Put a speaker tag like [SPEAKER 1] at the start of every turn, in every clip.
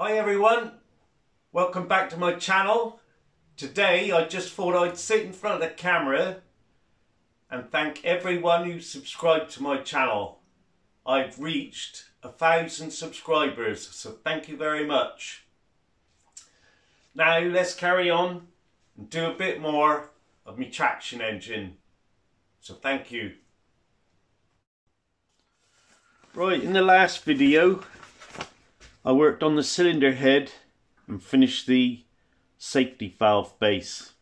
[SPEAKER 1] Hi everyone, welcome back to my channel. Today I just thought I'd sit in front of the camera and thank everyone who subscribed to my channel. I've reached a thousand subscribers, so thank you very much. Now let's carry on and do a bit more of my traction engine. So thank you. Right, in the last video I worked on the cylinder head and finished the safety valve base.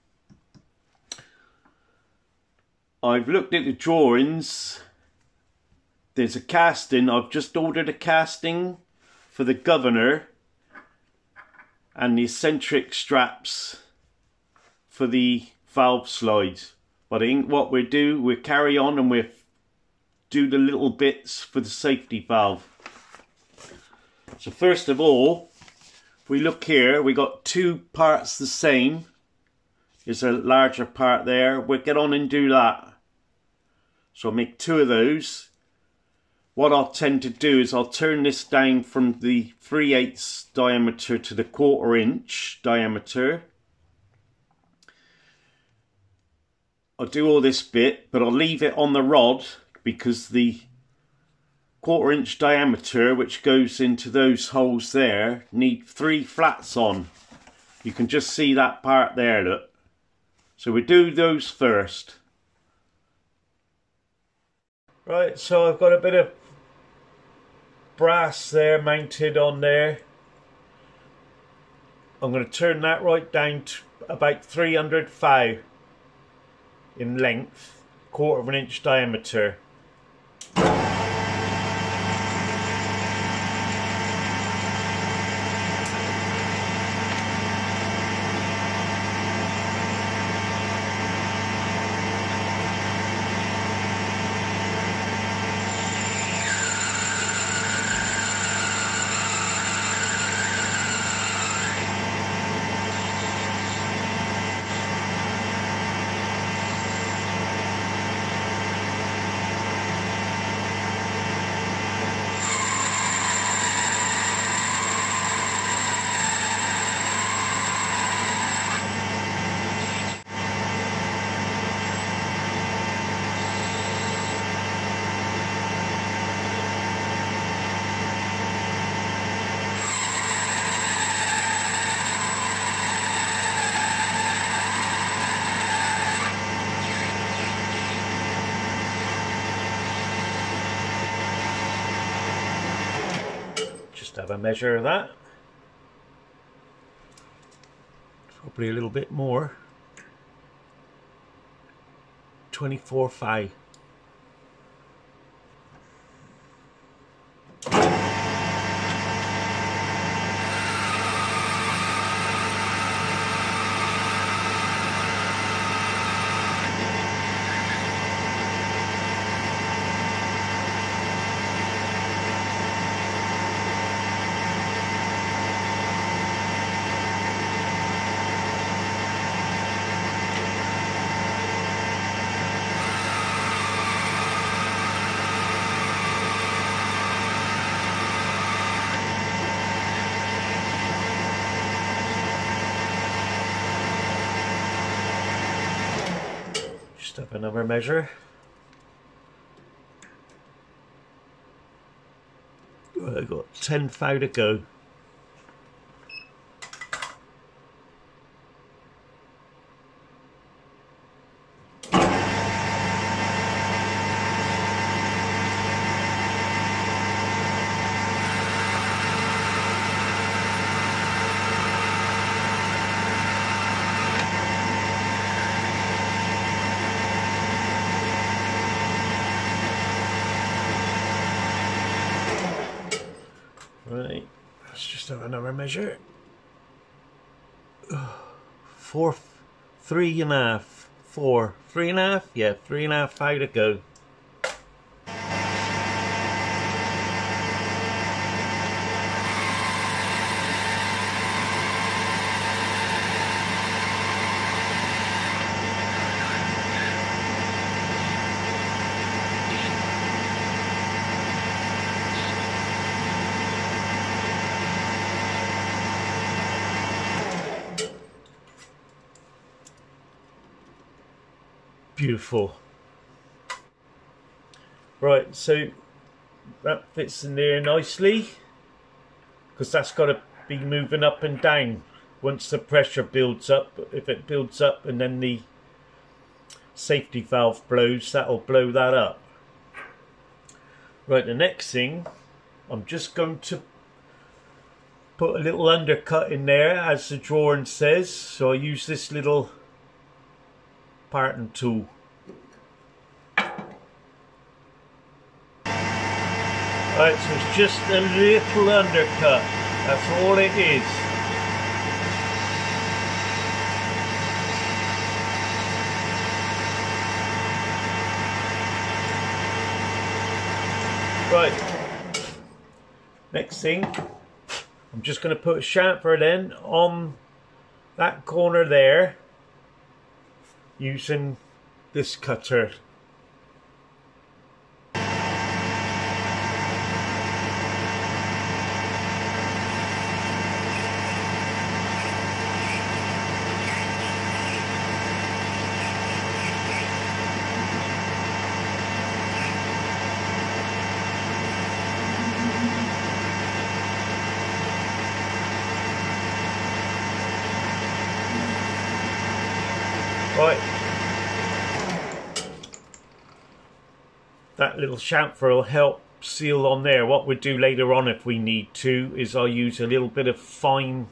[SPEAKER 1] I've looked at the drawings. There's a casting. I've just ordered a casting for the governor and the eccentric straps for the valve slides. But I think what we'll do, we'll carry on and we'll do the little bits for the safety valve. So first of all, if we look here, we got two parts the same. There's a larger part there. We'll get on and do that. So I'll make two of those. What I'll tend to do is I'll turn this down from the 3 eighths diameter to the quarter inch diameter. I'll do all this bit, but I'll leave it on the rod because the quarter inch diameter which goes into those holes there need three flats on. You can just see that part there look. So we do those first. Right so I've got a bit of brass there mounted on there. I'm going to turn that right down to about 300 thou in length quarter of an inch diameter have a measure of that. Probably a little bit more. 24 thou. Just have another measure. I've got 10 thou to go. Right, another measure. Four, three and a half, four, three and a half, yeah, three and a half thou to go. Beautiful. Right, so that fits in there nicely because that's got to be moving up and down once the pressure builds up. If it builds up and then the safety valve blows, that'll blow that up. Right, the next thing, I'm just going to put a little undercut in there as the drawing says. So I use this little parting tool. Right, so it's just a little undercut. That's all it is. Right. Next thing, I'm just going to put a chamfer then on that corner there using this cutter Right. That little chamfer will help seal on there. What we'll do later on if we need to is I'll use a little bit of fine,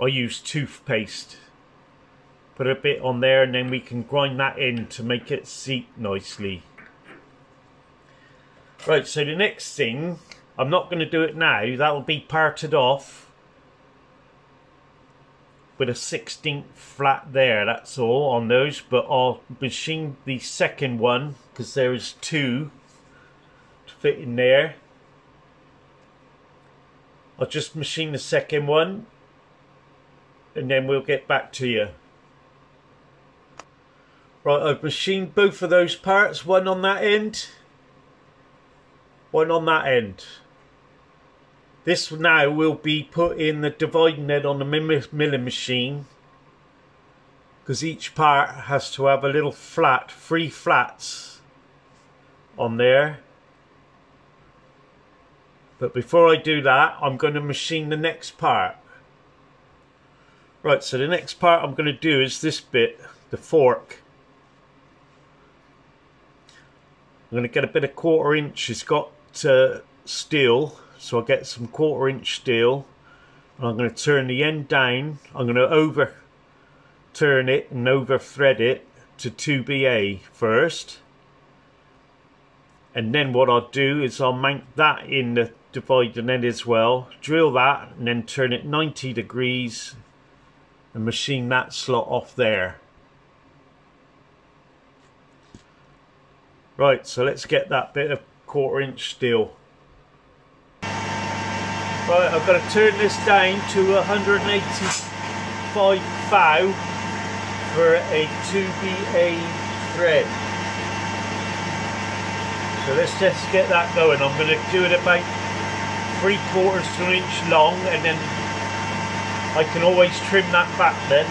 [SPEAKER 1] I'll use toothpaste. Put a bit on there and then we can grind that in to make it seat nicely. Right, so the next thing, I'm not going to do it now, that'll be parted off with a 16th flat there that's all on those but I'll machine the second one because there is two fit in there. I'll just machine the second one and then we'll get back to you. Right I've machined both of those parts one on that end one on that end. This now will be put in the dividing head on the milling machine because each part has to have a little flat, three flats on there. But before I do that, I'm going to machine the next part. Right, so the next part I'm going to do is this bit, the fork. I'm going to get a bit of quarter inch. It's got uh, steel so I'll get some quarter inch steel. And I'm going to turn the end down. I'm going to over turn it and over thread it to 2BA first. And then what I'll do is I'll mount that in the dividing head as well. Drill that and then turn it 90 degrees and machine that slot off there. Right, so let's get that bit of quarter inch steel. Right, I've got to turn this down to 185 thou for a 2BA thread. So let's just get that going. I'm going to do it about three quarters to an inch long and then I can always trim that back then.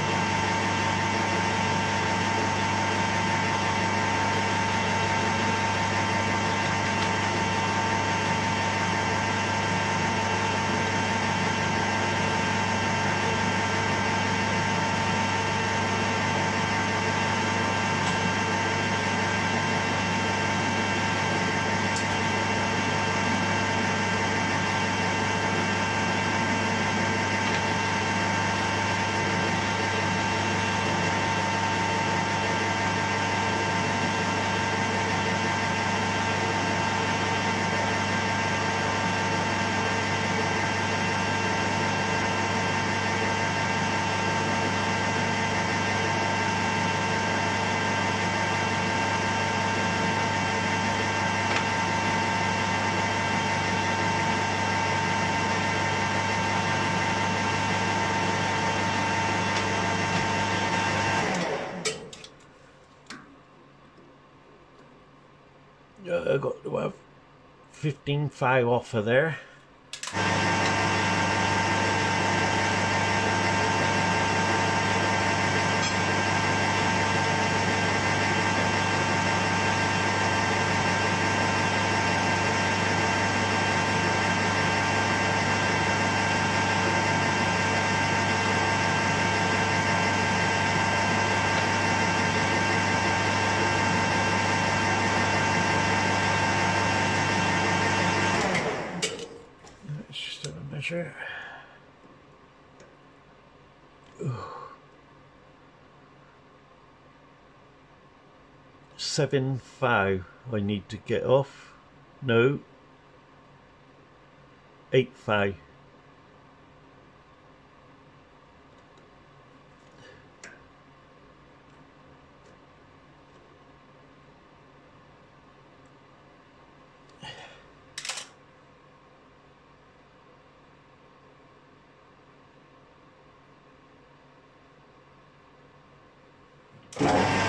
[SPEAKER 1] Uh, got well, 15 5 off of there. measure. Seven five I need to get off. No. Eight five.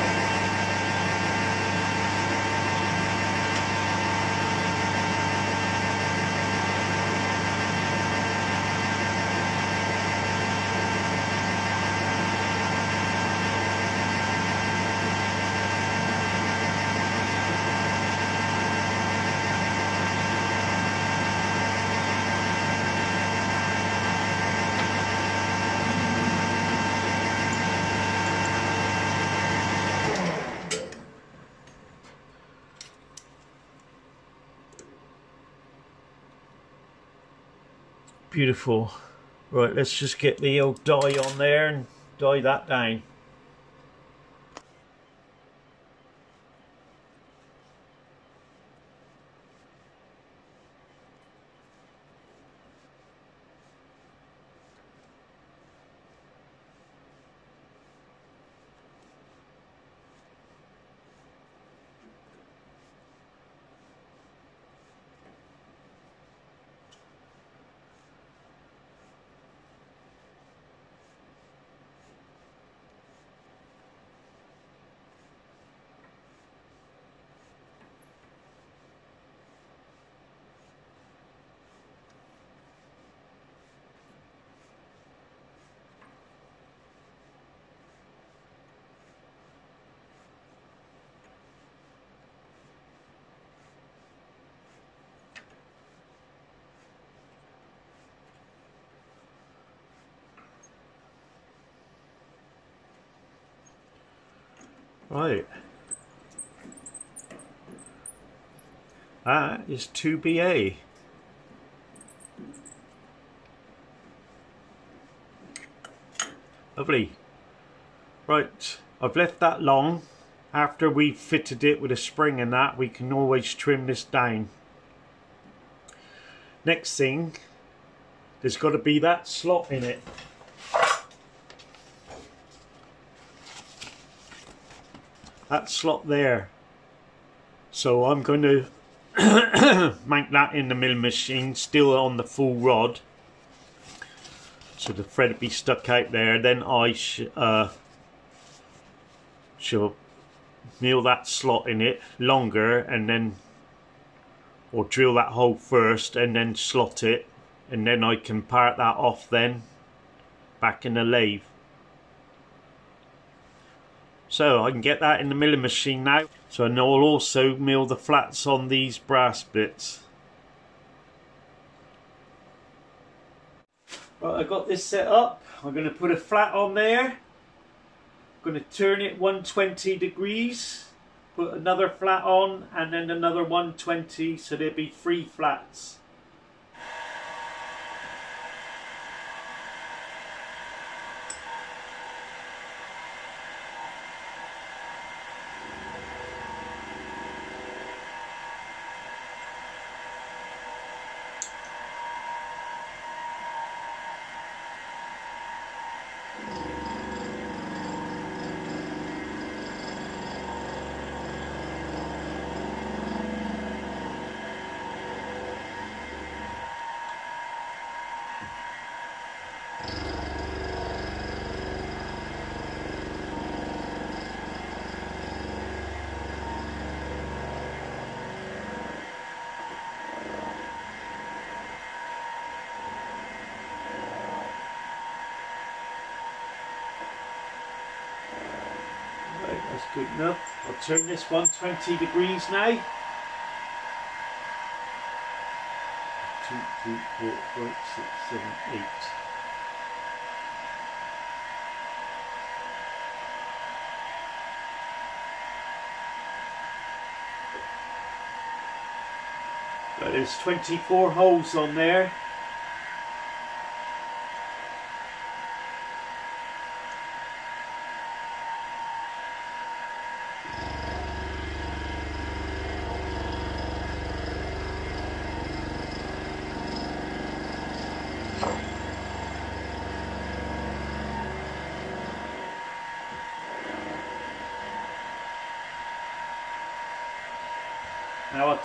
[SPEAKER 1] Beautiful. Right, let's just get the old die on there and die that down. Right. That is 2BA. Lovely. Right, I've left that long. After we've fitted it with a spring and that, we can always trim this down. Next thing, there's got to be that slot in it. That slot there. So I'm going to mount that in the milling machine, still on the full rod. So the thread will be stuck out there. Then I sh uh, shall mill that slot in it longer and then or drill that hole first and then slot it and then I can part that off then back in the lathe. So I can get that in the milling machine now. So I know I'll also mill the flats on these brass bits. Right, I've got this set up. I'm going to put a flat on there. I'm going to turn it 120 degrees. Put another flat on and then another 120 so there'll be three flats. That's good enough. I'll turn this 120 degrees now. Two, three, four, five, six, seven, eight. There's 24 holes on there.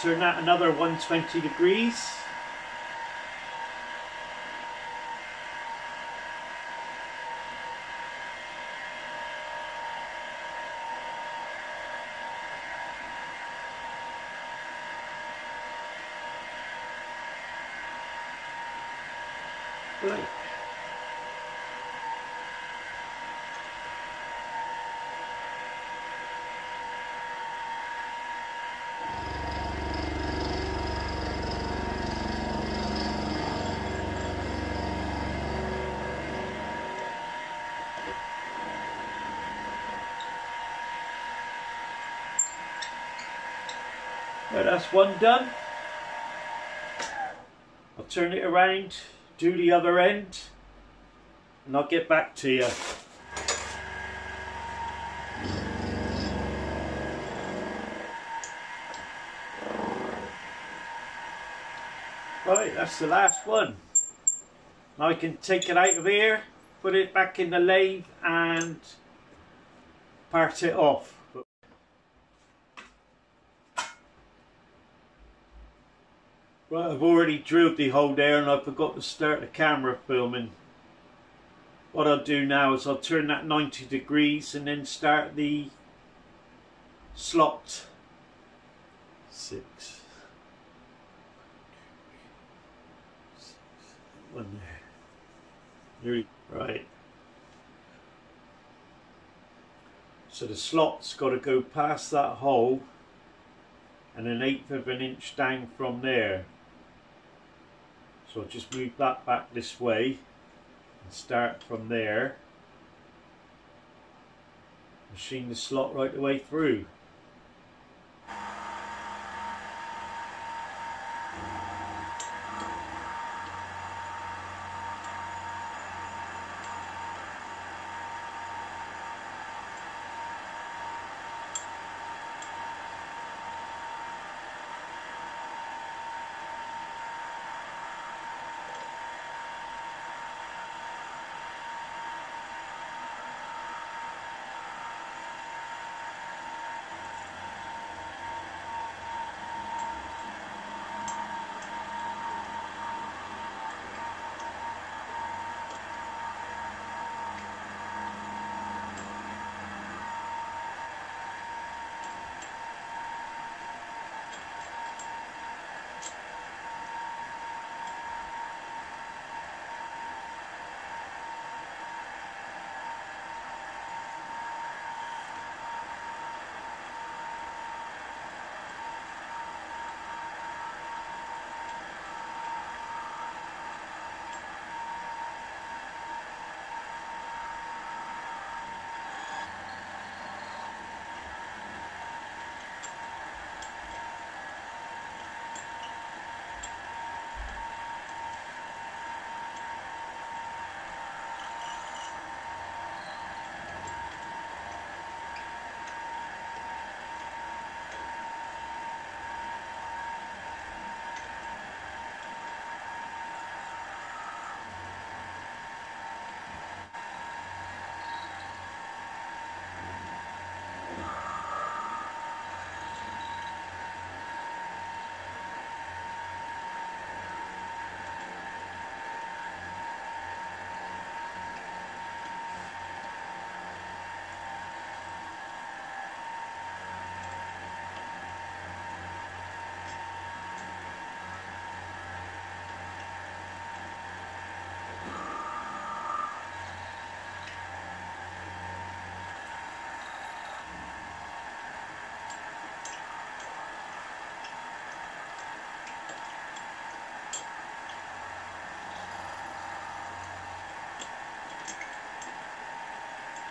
[SPEAKER 1] That another 120 degrees. Right. That's one done. I'll turn it around, do the other end, and I'll get back to you. Right, that's the last one. Now I can take it out of here, put it back in the lathe and part it off. Right, I've already drilled the hole there and I forgot to start the camera filming. What I'll do now is I'll turn that 90 degrees and then start the slot. Six. One there. Right. So the slot's got to go past that hole and an eighth of an inch down from there. So just move that back this way and start from there. Machine the slot right the way through.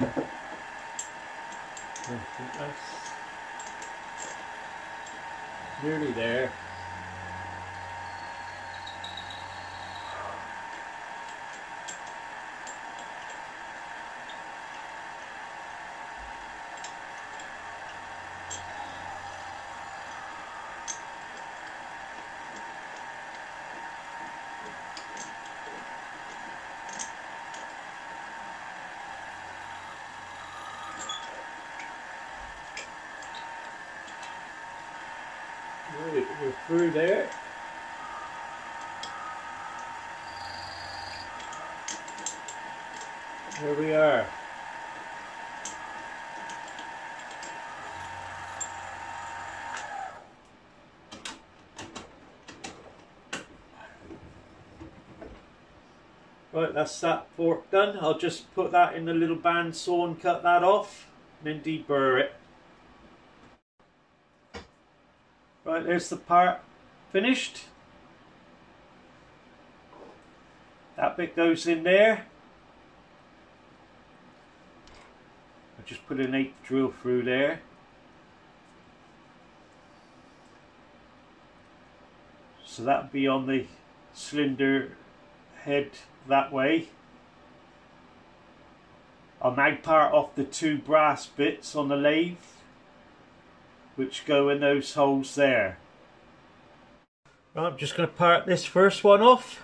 [SPEAKER 1] Think that's nearly there. Right. Go through there. Here we are. Right, that's that fork done. I'll just put that in the little bandsaw and cut that off, and then deburr it. There's the part finished. That bit goes in there. I just put an eighth drill through there. So that'll be on the cylinder head that way. I'll mag part off the two brass bits on the lathe which go in those holes there. Right, I'm just going to part this first one off.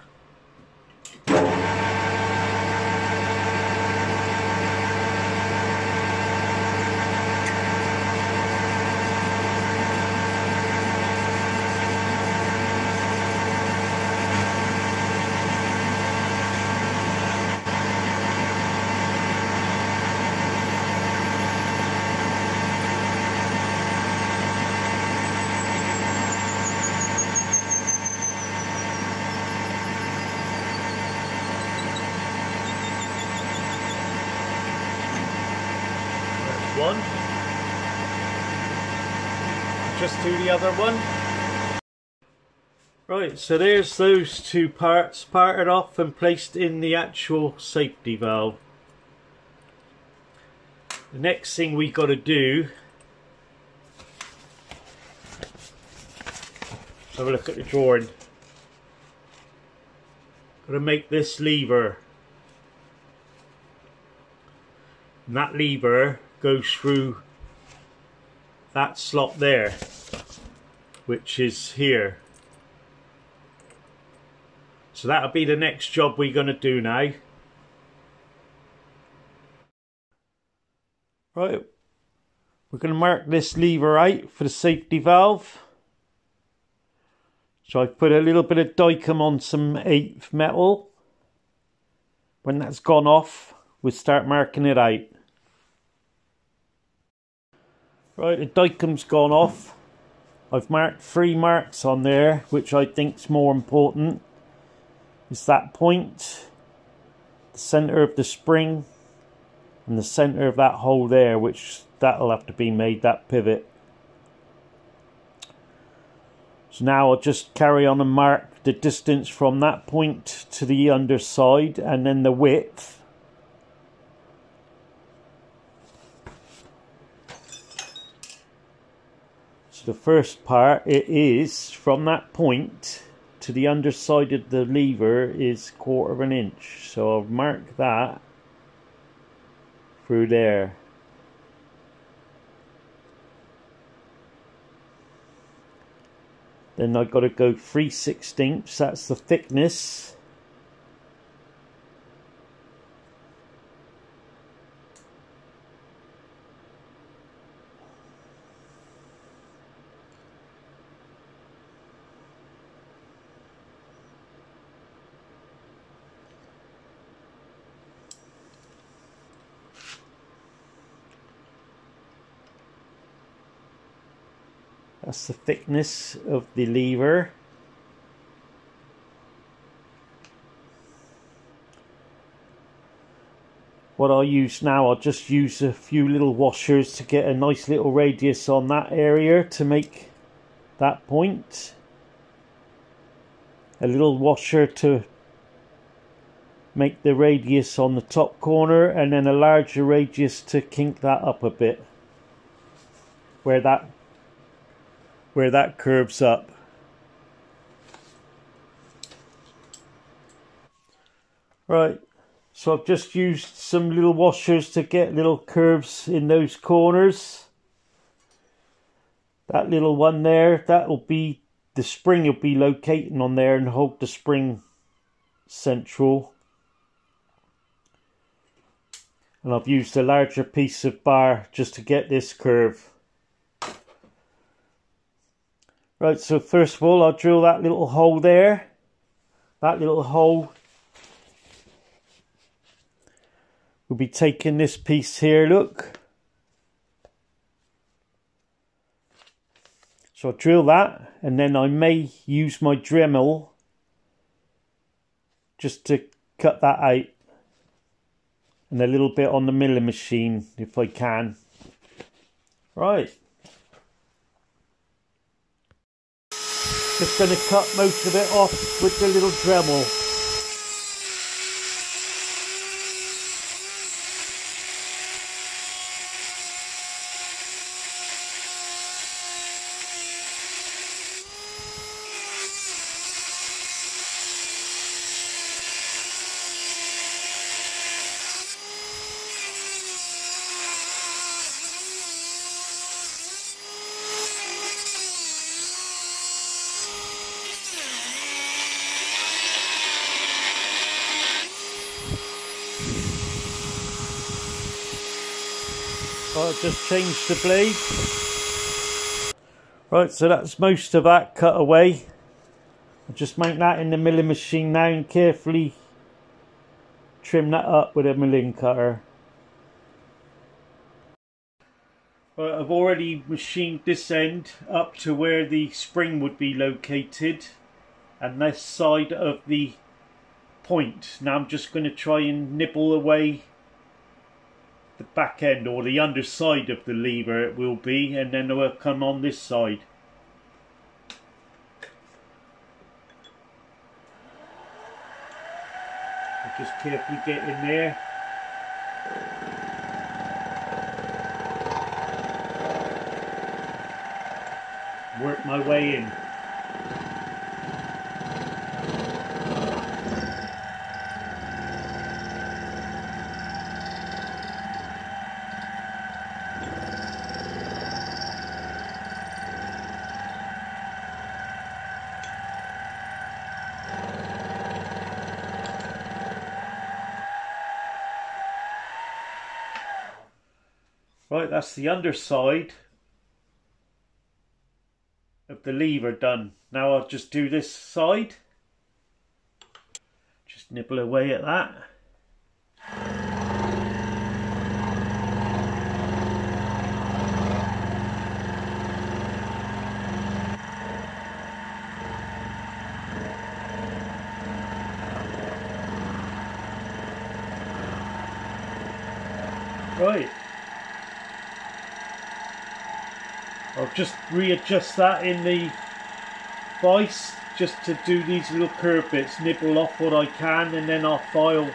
[SPEAKER 1] one. Just do the other one. Right, so there's those two parts parted off and placed in the actual safety valve. The next thing we got to do have a look at the drawing. Got to make this lever. And that lever goes through that slot there which is here so that'll be the next job we're going to do now. Right. We're going to mark this lever out for the safety valve. So I've put a little bit of Dykem on some 8th metal. When that's gone off we'll start marking it out. Right, the Dykem's gone off. I've marked three marks on there, which I think's more important. It's that point, the centre of the spring, and the centre of that hole there, which that'll have to be made, that pivot. So now I'll just carry on and mark the distance from that point to the underside and then the width So the first part it is from that point to the underside of the lever is quarter of an inch. So I'll mark that through there. Then I've got to go 3 sixteenths. That's the thickness That's the thickness of the lever. What I'll use now, I'll just use a few little washers to get a nice little radius on that area to make that point. A little washer to make the radius on the top corner and then a larger radius to kink that up a bit where that where that curves up. Right, so I've just used some little washers to get little curves in those corners. That little one there, that will be, the spring will be locating on there and hold the spring central. And I've used a larger piece of bar just to get this curve. Right, so first of all, I'll drill that little hole there. That little hole We'll be taking this piece here, look. So I'll drill that and then I may use my Dremel just to cut that out and a little bit on the milling machine if I can. Right. Just going to cut most of it off with the little Dremel. I'll just change the blade. Right, so that's most of that cut away. I'll just mount that in the milling machine now and carefully trim that up with a milling cutter. Right, I've already machined this end up to where the spring would be located and this side of the point. Now I'm just going to try and nibble away the back end or the underside of the lever it will be and then it will come on this side. Just carefully get in there. Work my way in. That's the underside of the lever done. Now I'll just do this side. Just nibble away at that. Right. I'll just readjust that in the vise just to do these little curve bits, nibble off what I can and then I'll file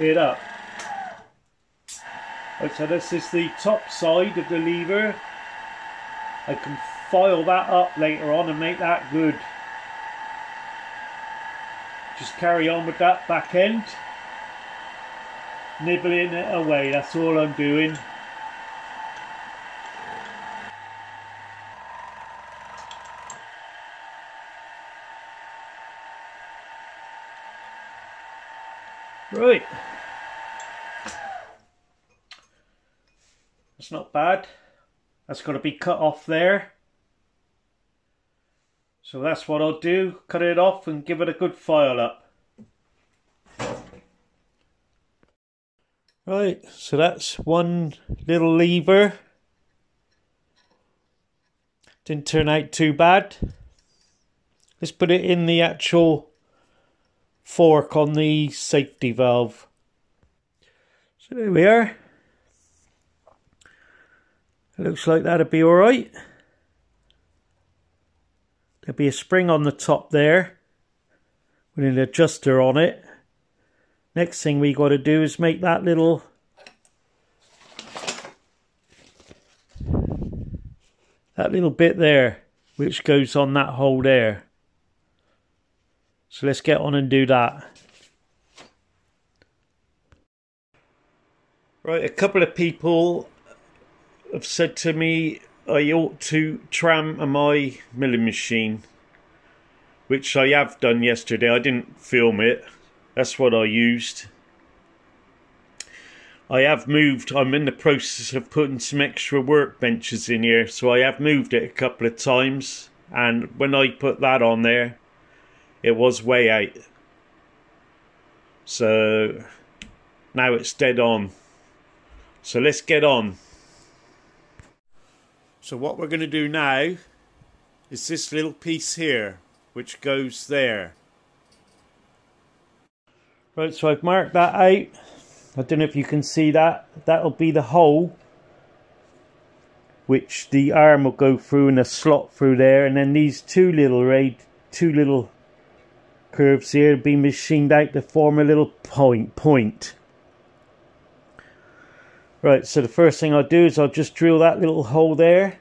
[SPEAKER 1] it up. Right, so this is the top side of the lever. I can file that up later on and make that good. Just carry on with that back end. Nibbling it away, that's all I'm doing. Right. That's not bad. That's got to be cut off there. So that's what I'll do. Cut it off and give it a good file up. Right, so that's one little lever. Didn't turn out too bad. Let's put it in the actual fork on the safety valve. So there we are. It looks like that'll be alright. There'll be a spring on the top there with an adjuster on it. Next thing we got to do is make that little that little bit there which goes on that hole there. So let's get on and do that. Right, a couple of people have said to me I ought to tram my milling machine, which I have done yesterday. I didn't film it. That's what I used. I have moved, I'm in the process of putting some extra workbenches in here, so I have moved it a couple of times and when I put that on there it was way out. So now it's dead on. So let's get on. So what we're going to do now is this little piece here which goes there. Right so I've marked that out. I don't know if you can see that. That'll be the hole which the arm will go through and a slot through there and then these two little two little curves here be machined out to form a little point point. Right so the first thing I'll do is I'll just drill that little hole there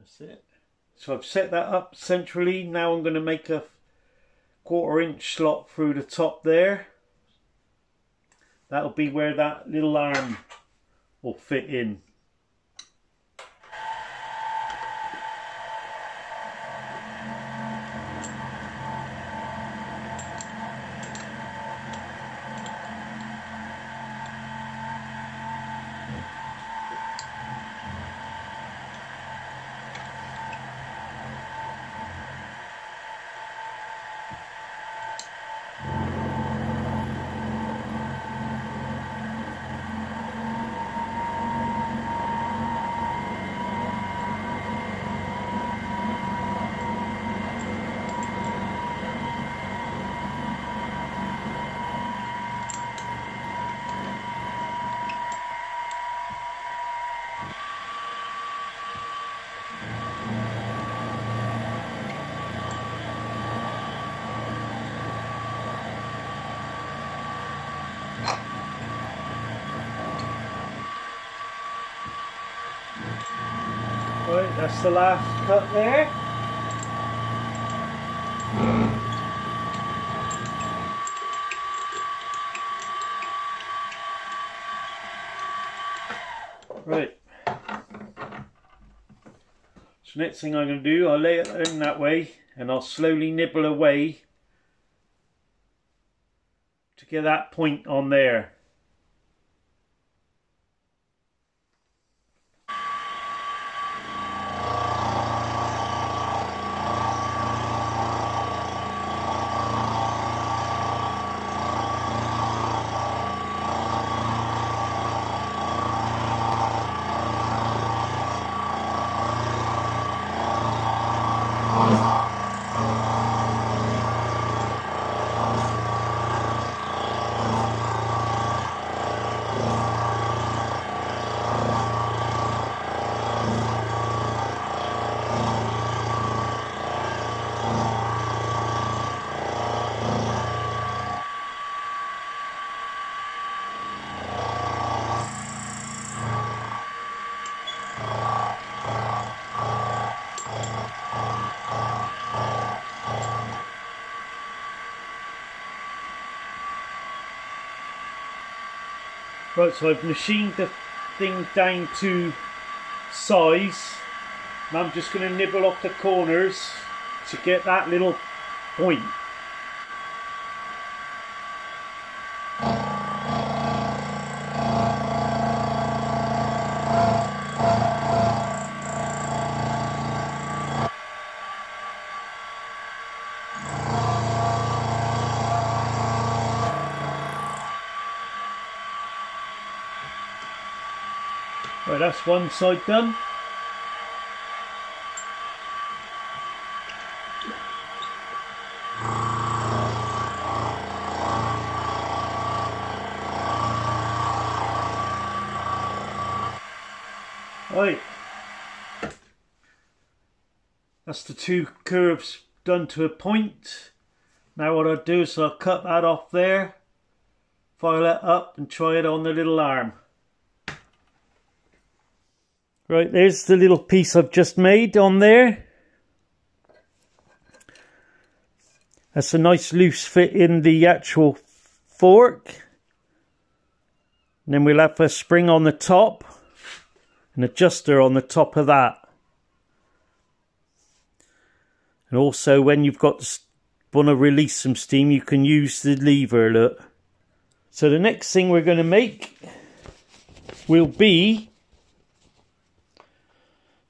[SPEAKER 1] That's it. So I've set that up centrally. Now I'm going to make a quarter inch slot through the top there. That'll be where that little arm will fit in. Right, the last cut there. Right. So next thing I'm going to do, I'll lay it in that way and I'll slowly nibble away to get that point on there. Right, so I've machined the thing down to size. And I'm just going to nibble off the corners to get that little point. That's one side done. Right. That's the two curves done to a point. Now what I'll do is I'll cut that off there, file it up and try it on the little arm. Right, there's the little piece I've just made on there. That's a nice loose fit in the actual fork. And then we'll have a spring on the top, an adjuster on the top of that. And also when you've got want to release some steam, you can use the lever, look. So the next thing we're going to make will be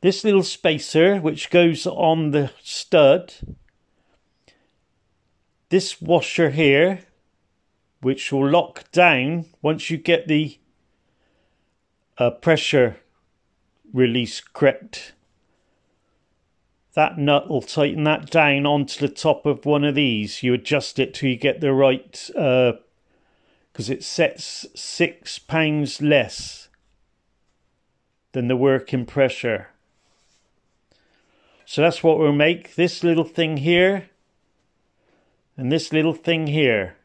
[SPEAKER 1] this little spacer which goes on the stud this washer here which will lock down once you get the uh, pressure release correct. That nut will tighten that down onto the top of one of these. You adjust it till you get the right because uh, it sets six pounds less than the working pressure so that's what we'll make. This little thing here and this little thing here.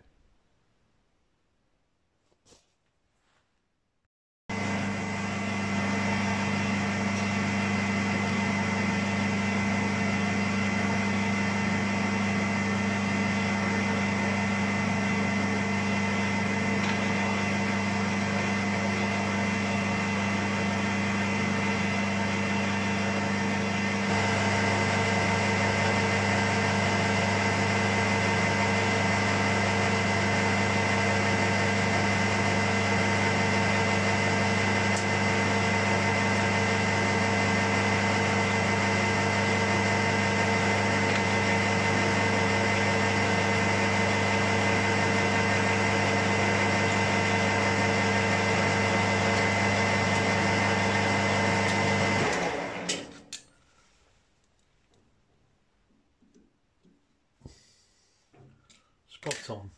[SPEAKER 1] On.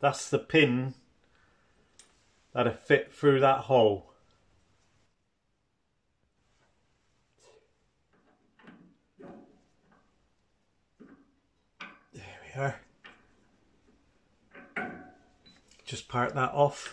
[SPEAKER 1] That's the pin that'll fit through that hole. There we are. Just part that off.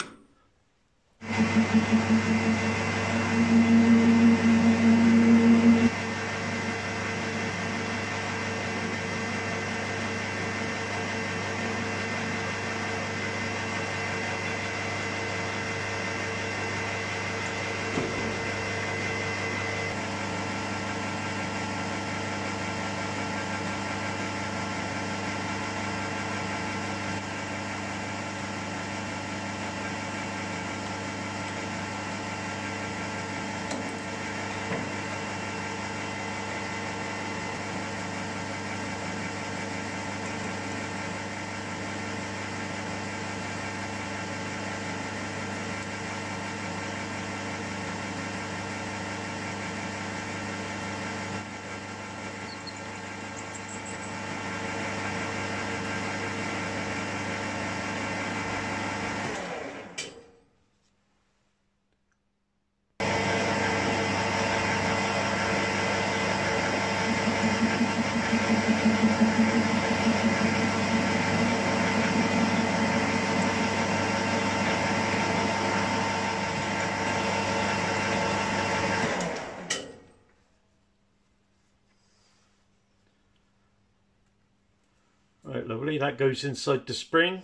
[SPEAKER 1] Lovely. That goes inside the spring.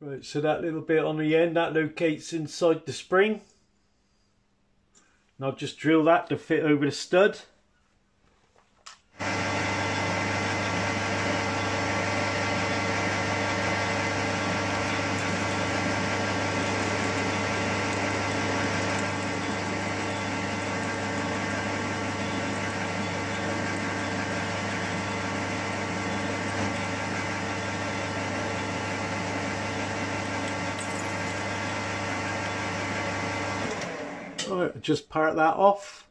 [SPEAKER 1] Right, so that little bit on the end, that locates inside the spring. And I'll just drill that to fit over the stud. Just part that off.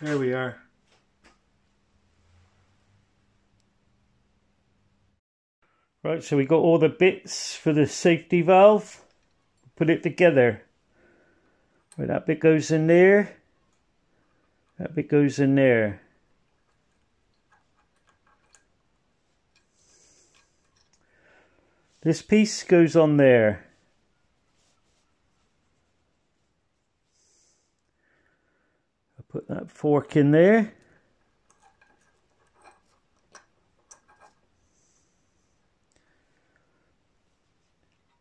[SPEAKER 1] There we are. Right, so we got all the bits for the safety valve. Put it together. Right, that bit goes in there. That bit goes in there. This piece goes on there. I put that fork in there.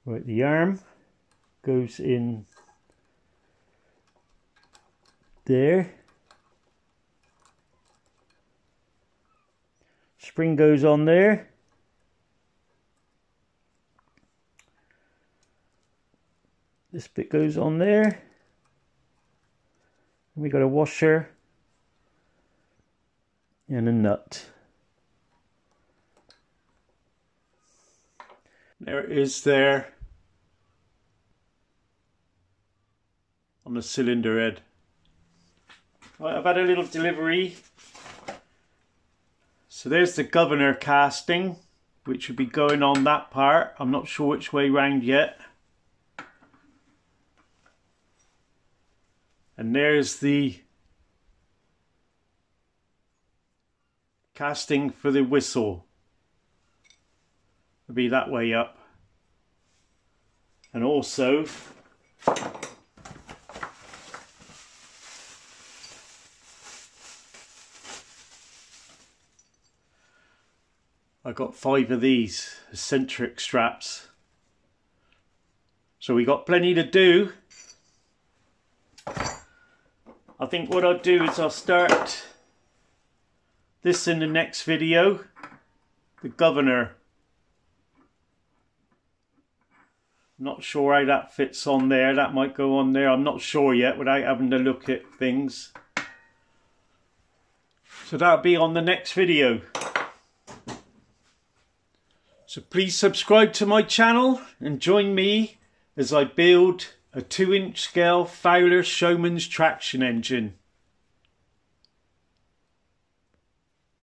[SPEAKER 1] Right, the arm goes in there. Spring goes on there. This bit goes on there we got a washer and a nut. There it is there on the cylinder head. Right, I've had a little delivery. So there's the governor casting, which would be going on that part. I'm not sure which way round yet. And there's the casting for the whistle. It'll be that way up. And also I got five of these eccentric straps. So we got plenty to do. I think what I'll do is I'll start this in the next video. The governor. Not sure how that fits on there. That might go on there. I'm not sure yet without having to look at things. So that'll be on the next video. So please subscribe to my channel and join me as I build a 2 inch scale Fowler Showman's traction engine.